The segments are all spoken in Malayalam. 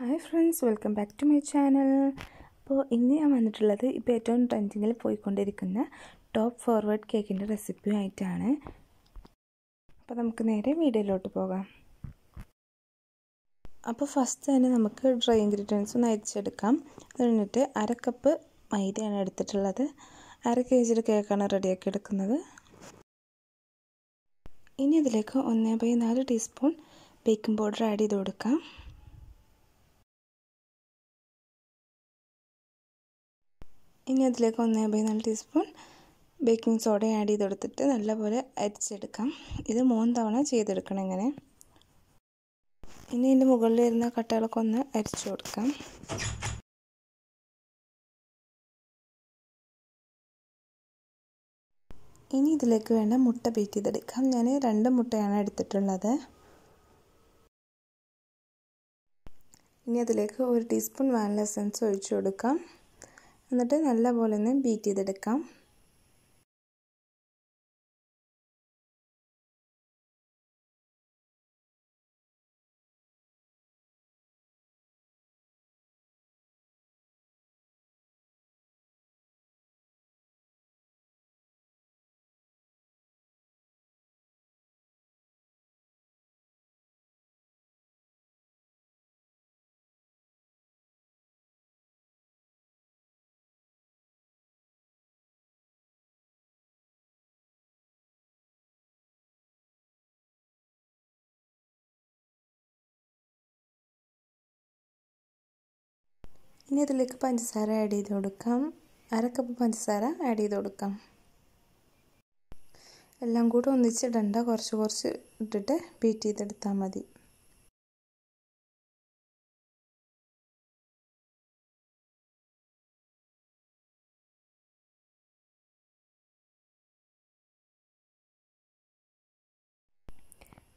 Hi friends welcome back to my channel. അപ്പോൾ ഇന്ന് ഞാൻ വന്നിട്ടുള്ളത് ഇപ്പോൾ ഏറ്റവും ട്രെൻഡിങ്ങിൽ പോയിക്കൊണ്ടിരിക്കുന്ന ടോപ്പ് ഫോർവേഡ് കേക്കിന്റെ റെസിപ്പി ആയിട്ടാണ്. അപ്പോൾ നമുക്ക് നേരെ വീഡിയോയിലോട്ട് പോകാം. അപ്പോൾ ഫസ്റ്റ് തന്നെ നമുക്ക് ഡ്രൈ ഇൻഗ്രീഡിയൻസ് ഒന്ന് അരിച്ചെടുക്കാം. അത് കഴിഞ്ഞിട്ട് അര കപ്പ് മൈദയാണ് എടുത്തിട്ടുള്ളത്. അര കെ ജിയുടെ കേക്കാണ് റെഡിയാക്കി എടുക്കുന്നത്. ഇനി അതിലേക്ക് ഒന്ന് ബൈ നാല് ടീസ്പൂൺ ബേക്കിംഗ് പൗഡർ ആഡ് ചെയ്ത് കൊടുക്കാം. ഇനി അതിലേക്ക് ഒന്നേ ബൈ നാല് ടീസ്പൂൺ ബേക്കിംഗ് സോഡ ആഡ് ചെയ്ത് കൊടുത്തിട്ട് നല്ലപോലെ അരിച്ചെടുക്കാം. ഇത് മൂന്ന് തവണ ചെയ്തെടുക്കണം ഇങ്ങനെ. ഇനി ഇതിന്റെ മുകളിൽ വരുന്ന കട്ടകളൊക്കെ ഒന്ന് അരിച്ചു കൊടുക്കാം. ഇനി ഇതിലേക്ക് വേണ്ട മുട്ട ബീറ്റ് ചെയ്തെടുക്കാം. ഞാൻ രണ്ട് മുട്ടയാണ് എടുത്തിട്ടുള്ളത്. ഇനി അതിലേക്ക് ഒരു ടീസ്പൂൺ വാനില എസൻസ് ഒഴിച്ചു കൊടുക്കാം. എന്നിട്ട് നല്ലപോലെ ഒന്ന് ബീറ്റ് ചെയ്തെടുക്കാം. ഇനി ഇതിലേക്ക് പഞ്ചസാര ആഡ് ചെയ്ത് കൊടുക്കാം. അര കപ്പ് പഞ്ചസാര ആഡ് ചെയ്ത് കൊടുക്കാം. എല്ലാം കൂടെ ഒന്നിച്ചിടണ്ട കുറച്ച് കുറച്ച് ഇട്ടിട്ട് ബീറ്റ് ചെയ്തെടുത്താൽ മതി.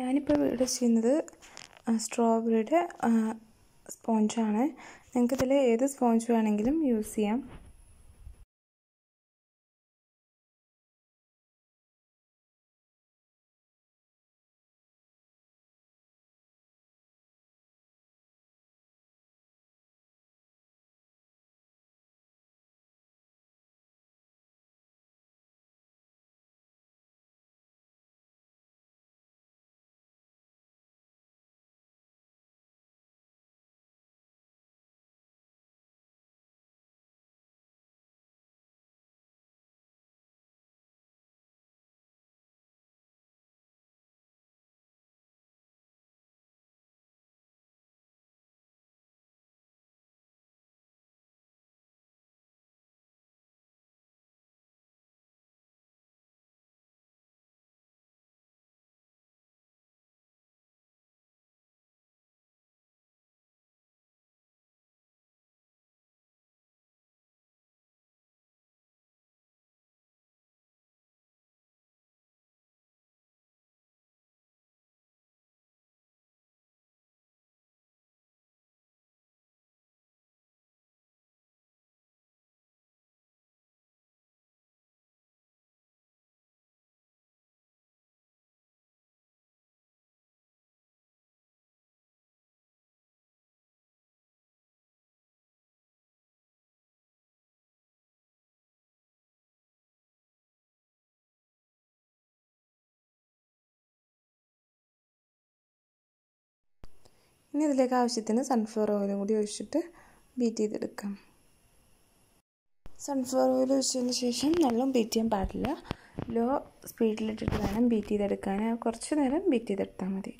ഞാനിപ്പോൾ ഇവിടെ ചെയ്യുന്നത് സ്ട്രോബെറിയുടെ സ്പോഞ്ചാണ്. നിങ്ങൾക്കിതിൽ ഏത് സ്പോഞ്ച് വേണമെങ്കിലും യൂസ് ചെയ്യാം. ഇനി ഇതിലേക്ക് ആവശ്യത്തിന് സൺഫ്ലവർ ഓയിലും കൂടി ഒഴിച്ചിട്ട് ബീറ്റ് ചെയ്തെടുക്കാം. സൺഫ്ലവർ ഓയിൽ ഒഴിച്ചതിന് ശേഷം നല്ലോണം ബീറ്റ് ചെയ്യാൻ പാടില്ല. ലോ സ്പീഡിലിട്ടിട്ട് വേണം ബീറ്റ് ചെയ്തെടുക്കാൻ. കുറച്ച് നേരം ബീറ്റ് ചെയ്തെടുത്താൽ മതി.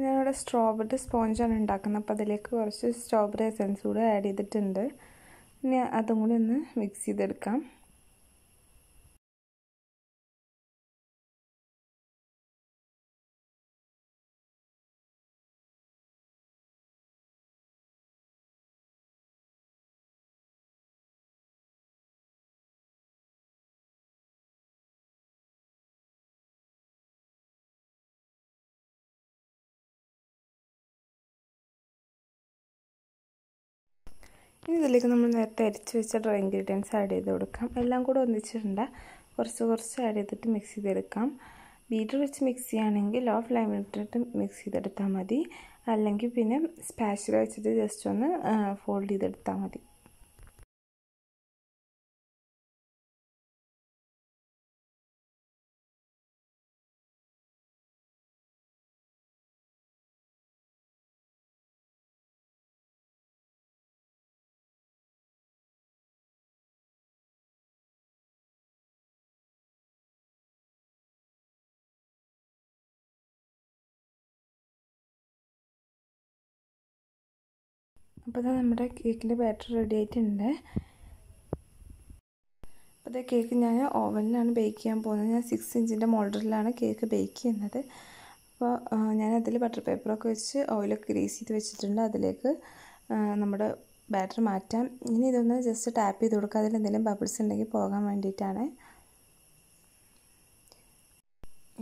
ഞാനിവിടെ സ്ട്രോബെറി സ്പോഞ്ചാണ് ഉണ്ടാക്കുന്നത്. അപ്പോൾ അതിലേക്ക് കുറച്ച് സ്ട്രോബെറി എസൻസ് കൂടെ ആഡ് ചെയ്തിട്ടുണ്ട്. ഇനി അതും കൂടി ഒന്ന് മിക്സ് ചെയ്തെടുക്കാം. ഇനി ഇതിലേക്ക് നമ്മൾ നേരത്തെ അരിച്ച് വെച്ച ഡ്രൈ ഇൻഗ്രീഡിയൻസ് ആഡ് ചെയ്ത് കൊടുക്കാം. എല്ലാം കൂടെ ഒന്നിച്ചിട്ടുണ്ട് കുറച്ച് കുറച്ച് ആഡ് ചെയ്തിട്ട് മിക്സ് ചെയ്തെടുക്കാം. ബീറ്റർ വെച്ച് മിക്സ് ചെയ്യുകയാണെങ്കിൽ ലോ ഫ്ലെയിമിട്ടിട്ട് മിക്സ് ചെയ്തെടുത്താൽ മതി. അല്ലെങ്കിൽ പിന്നെ സ്പാച്ചിൽ വെച്ചിട്ട് ജസ്റ്റ് ഒന്ന് ഫോൾഡ് ചെയ്തെടുത്താൽ മതി. അപ്പോൾ ഇതാ നമ്മുടെ കേക്കിന്റെ ബാറ്റർ റെഡി ആയിട്ടുണ്ട്. അപ്പോൾ ഇതേ കേക്ക് ഞാൻ ഓവനിലാണ് ബേക്ക് ചെയ്യാൻ പോകുന്നത്. ഞാൻ സിക്സ് ഇഞ്ചിന്റെ മോൾഡറിലാണ് കേക്ക് ബേക്ക് ചെയ്യുന്നത്. അപ്പോൾ ഞാൻ ബട്ടർ പേപ്പറൊക്കെ വെച്ച് ഓയിലൊക്കെ ഗ്രീസ് ചെയ്ത് വെച്ചിട്ടുണ്ട്. അതിലേക്ക് നമ്മുടെ ബാറ്റർ മാറ്റാം. ഇനി ഇതൊന്ന് ജസ്റ്റ് ടാപ്പ് ചെയ്ത് കൊടുക്കുക അതിൽ എന്തെങ്കിലും ബബിൾസ് ഉണ്ടെങ്കിൽ പോകാൻ വേണ്ടിയിട്ടാണ്.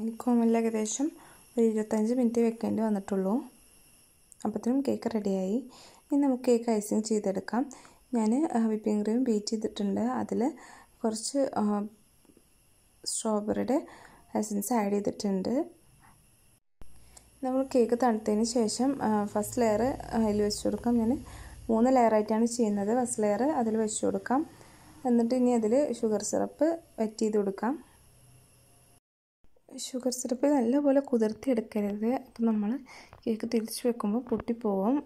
എനിക്ക് ഓവനിൽ ഏകദേശം ഒരു ഇരുപത്തഞ്ച് മിനിറ്റ് വെക്കേണ്ടി വന്നിട്ടുള്ളൂ. അപ്പോഴത്തേനും കേക്ക് റെഡിയായി ഇനി നമുക്ക് കേക്ക് ഐസിങ് ചെയ്തെടുക്കാം. ഞാൻ വിപ്പിംഗ് ക്രീം ബീറ്റ് ചെയ്തിട്ടുണ്ട്. അതിൽ കുറച്ച് സ്ട്രോബെറിയുടെ എസൻസ് ആഡ് ചെയ്തിട്ടുണ്ട്. നമ്മൾ കേക്ക് തണുത്തതിന് ശേഷം ഫസ്റ്റ് ലെയർ അതിൽ വെച്ച് കൊടുക്കാം. ഞാൻ മൂന്ന് ലെയറായിട്ടാണ് ചെയ്യുന്നത്. ഫസ്റ്റ് ലെയർ അതിൽ വെച്ച് കൊടുക്കാം. എന്നിട്ട് ഇനി അതിൽ ഷുഗർ സിറപ്പ് വെറ്റ് ചെയ്ത് കൊടുക്കാം. ഷുഗർ സിറപ്പ് നല്ലപോലെ കുതിർത്തി എടുക്കരുത് അപ്പം നമ്മൾ കേക്ക് തിരിച്ച് വെക്കുമ്പോൾ പൊട്ടിപ്പോവും.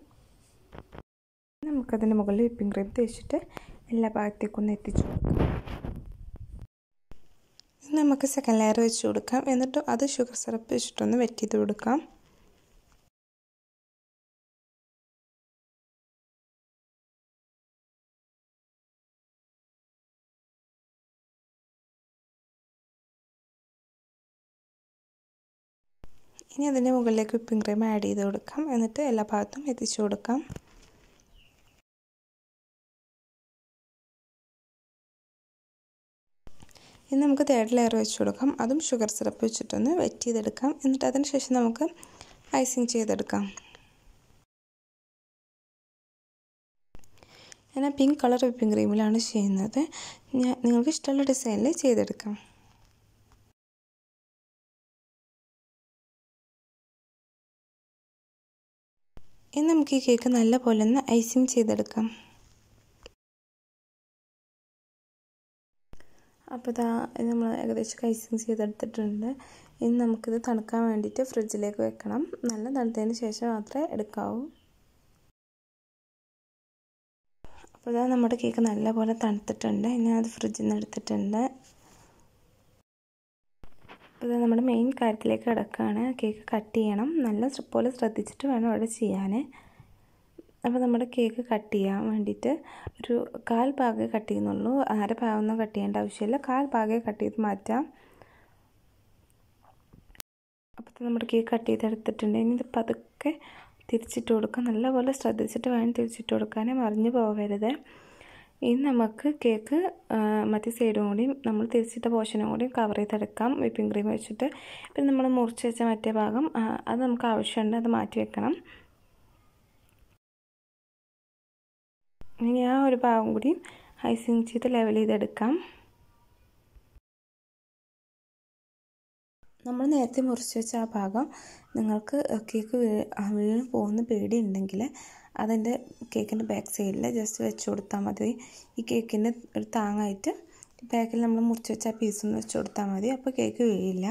നമുക്കതിന്റെ മുകളിൽ വിപ്പിംഗ് ക്രീം തേച്ചിട്ട് എല്ലാ ഭാഗത്തേക്കും ഒന്ന് എത്തിച്ചു കൊടുക്കാം. നമുക്ക് സെക്കൻഡ് ലെയർ വെച്ച് കൊടുക്കാം. എന്നിട്ട് അത് ഷുഗർ സിറപ്പ് വെച്ചിട്ടൊന്ന് വെറ്റ് ചെയ്ത് കൊടുക്കാം. ഇനി അതിന്റെ മുകളിലേക്ക് വിപ്പിംഗ് ക്രീം ആഡ് ചെയ്ത് കൊടുക്കാം. എന്നിട്ട് എല്ലാ ഭാഗത്തും എത്തിച്ചു കൊടുക്കാം. ഇനി നമുക്ക് തേർഡ് ലെയർ വെച്ച് കൊടുക്കാം. അതും ഷുഗർ സിറപ്പ് വെച്ചിട്ടൊന്ന് വെറ്റ് ചെയ്തെടുക്കാം. എന്നിട്ട് അതിന് ശേഷം നമുക്ക് ഐസിങ് ചെയ്തെടുക്കാം. ഞാൻ പിങ്ക് കളർ വിപ്പിംഗ് ക്രീമിലാണ് ചെയ്യുന്നത്. ഞാൻ നിങ്ങൾക്ക് ഇഷ്ടമുള്ള ഡിസൈനിൽ ചെയ്തെടുക്കാം. ഇനി നമുക്ക് ഈ കേക്ക് നല്ല പോലെ ഒന്ന് ഐസിങ് ചെയ്തെടുക്കാം. അപ്പോൾ ഇതാ നമ്മൾ ഏകദേശം കൈസിങ് ചെയ്തെടുത്തിട്ടുണ്ട്. ഇനി നമുക്കിത് തണുക്കാൻ വേണ്ടിയിട്ട് ഫ്രിഡ്ജിലേക്ക് വെക്കണം. നല്ല തണുത്തതിന് ശേഷം മാത്രമേ എടുക്കാവൂ. അപ്പോൾ ഇതാ നമ്മുടെ കേക്ക് നല്ലപോലെ തണുത്തിട്ടുണ്ട്. ഇനി അത് ഫ്രിഡ്ജിൽ നിന്ന് എടുത്തിട്ടുണ്ട്. അപ്പോൾ ഇത് നമ്മുടെ മെയിൻ കാര്യത്തിലേക്ക് കിടക്കുകയാണ് കേക്ക് കട്ട് ചെയ്യണം. നല്ല പോലെ ശ്രദ്ധിച്ചിട്ട് വേണം അവിടെ ചെയ്യാൻ അപ്പോൾ നമ്മുടെ കേക്ക് കട്ട് ചെയ്യാൻ വേണ്ടിയിട്ട് ഒരു കാൽ ഭാഗമേ കട്ട് ചെയ്യുന്നുള്ളൂ. അര ഭാഗമൊന്നും കട്ട് ചെയ്യേണ്ട ആവശ്യമില്ല. കാൽ ഭാഗമേ കട്ട് ചെയ്ത് മാറ്റാം. അപ്പോൾ നമ്മുടെ കേക്ക് കട്ട് ചെയ്തെടുത്തിട്ടുണ്ട് ഇനി ഇത് പതുക്കെ തിരിച്ചിട്ട് കൊടുക്കാം. നല്ലപോലെ ശ്രദ്ധിച്ചിട്ട് വേണം തിരിച്ചിട്ട് കൊടുക്കാനേ മറിഞ്ഞു പോകരുത് ഇനി നമുക്ക് കേക്ക് മറ്റേ സൈഡും കൂടി നമ്മൾ തിരിച്ചിട്ട പോർഷനും കൂടി കവർ ചെയ്തെടുക്കാം. വിപ്പിംഗ് ക്രീം വെച്ചിട്ട്. പിന്നെ നമ്മൾ മുറിച്ച് വെച്ച മറ്റേ ഭാഗം അത് നമുക്ക് ആവശ്യമുണ്ട് അത് മാറ്റി വെക്കണം. ഇനി ആ ഒരു ഭാഗം കൂടി ഐസിങ് ചെയ്ത് ലെവൽ ചെയ്തെടുക്കാം. നമ്മൾ നേരത്തെ മുറിച്ച് വെച്ച ആ ഭാഗം നിങ്ങൾക്ക് കേക്ക് വീണ് പോകുന്ന പേടി ഉണ്ടെങ്കിൽ അതിന്റെ കേക്കിന്റെ ബാക്ക് സൈഡിൽ ജസ്റ്റ് വെച്ച് കൊടുത്താൽ മതി. ഈ കേക്കിന്റെ ഒരു താങ്ങായിട്ട് ബാക്കിൽ നമ്മൾ മുറിച്ച് വെച്ച ആ പീസൊന്ന് വെച്ച് കൊടുത്താൽ മതി. അപ്പോൾ കേക്ക് വീഴില്ല.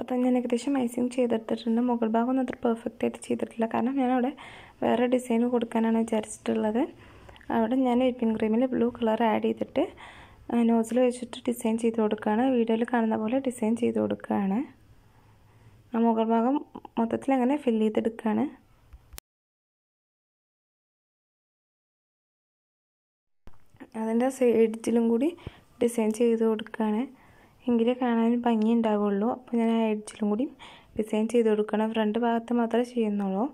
അപ്പോൾ ഞാൻ ഏകദേശം ഐസിങ് ചെയ്തെടുത്തിട്ടുണ്ട്. മുകൾ ഭാഗം ഒന്നും അത്ര പെർഫെക്റ്റ് ആയിട്ട് ചെയ്തിട്ടില്ല. കാരണം ഞാൻ അവിടെ വേറെ ഡിസൈൻ കൊടുക്കാനാണ് വിചാരിച്ചിട്ടുള്ളത്. അവിടെ ഞാൻ വിപ്പിംഗ് ക്രീമിൽ ബ്ലൂ കളർ ആഡ് ചെയ്തിട്ട് നോസിൽ വെച്ചിട്ട് ഡിസൈൻ ചെയ്ത് കൊടുക്കുകയാണ്. വീഡിയോയിൽ കാണുന്ന പോലെ ഡിസൈൻ ചെയ്ത് കൊടുക്കുകയാണ്. ആ മുകൾ ഭാഗം മൊത്തത്തിൽ അങ്ങനെ ഫില്ല് ചെയ്തെടുക്കുകയാണ്. അതിന്റെ സൈഡിലും കൂടി ഡിസൈൻ ചെയ്ത് കൊടുക്കുകയാണ്. എങ്കിലേ കാണാൻ ഭംഗി ഉണ്ടാവുള്ളൂ അപ്പോൾ ഞാൻ ആ എഡ്ജിലും കൂടി ഡിസൈൻ ചെയ്ത് കൊടുക്കണം. ഫ്രണ്ട് ഭാഗത്ത് മാത്രമേ ചെയ്യുന്നുള്ളൂ.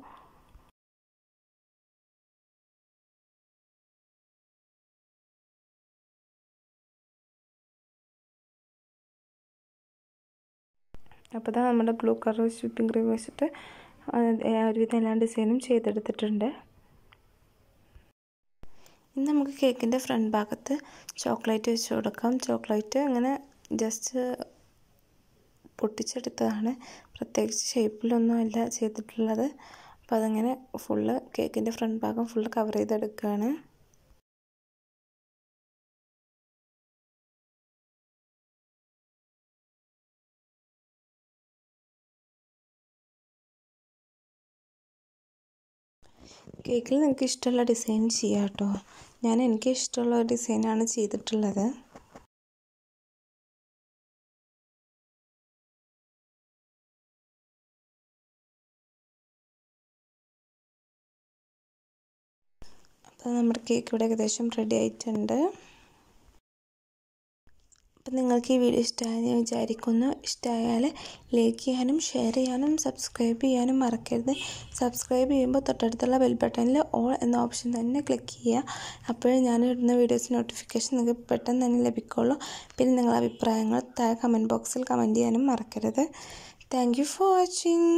അപ്പോൾ ഇതാ നമ്മുടെ ബ്ലൂ കളർ വിപ്പിംഗ് ക്രീം വെച്ചിട്ട് ഒരുവിധം എല്ലാ ഡിസൈനും ചെയ്തെടുത്തിട്ടുണ്ട്. ഇന്ന് നമുക്ക് കേക്കിന്റെ ഫ്രണ്ട് ഭാഗത്ത് ചോക്ലേറ്റ് വെച്ച് കൊടുക്കാം. ചോക്ലേറ്റ് അങ്ങനെ ജസ്റ്റ് പൊട്ടിച്ചെടുത്തതാണ്. പ്രത്യേകിച്ച് ഷേപ്പിലൊന്നുമല്ല ചെയ്തിട്ടുള്ളത്. അപ്പോൾ അതങ്ങനെ ഫുള്ള് കേക്കിന്റെ ഫ്രണ്ട് ഭാഗം ഫുള്ള് കവർ ചെയ്തെടുക്കുകയാണ് കേക്കിൽ നിങ്ങൾക്ക് ഇഷ്ടമുള്ള ഡിസൈൻ ചെയ്യാം കേട്ടോ ഞാൻ എനിക്ക് ഇഷ്ടമുള്ള ഡിസൈനാണ് ചെയ്തിട്ടുള്ളത്. നമ്മുടെ കേക്ക് ഇവിടെ ഏകദേശം റെഡി ആയിട്ടുണ്ട്. അപ്പം നിങ്ങൾക്ക് ഈ വീഡിയോ ഇഷ്ടമായെന്ന് വിചാരിക്കുന്നു. ഇഷ്ടമായാൽ ലൈക്ക് ചെയ്യാനും ഷെയർ ചെയ്യാനും സബ്സ്ക്രൈബ് ചെയ്യാനും മറക്കരുത്. സബ്സ്ക്രൈബ് ചെയ്യുമ്പോൾ തൊട്ടടുത്തുള്ള ബെൽ ബട്ടണിൽ ഓൾ എന്ന ഓപ്ഷൻ തന്നെ ക്ലിക്ക് ചെയ്യുക. അപ്പോഴേ ഞാൻ ഇടുന്ന വീഡിയോസ് നോട്ടിഫിക്കേഷൻ നിങ്ങൾക്ക് പെട്ടെന്ന് തന്നെ ലഭിക്കുള്ളൂ. പിന്നെ നിങ്ങളുടെ അഭിപ്രായങ്ങൾ താഴെ കമന്റ് ബോക്സിൽ കമന്റ് ചെയ്യാനും മറക്കരുത്. Thank for watching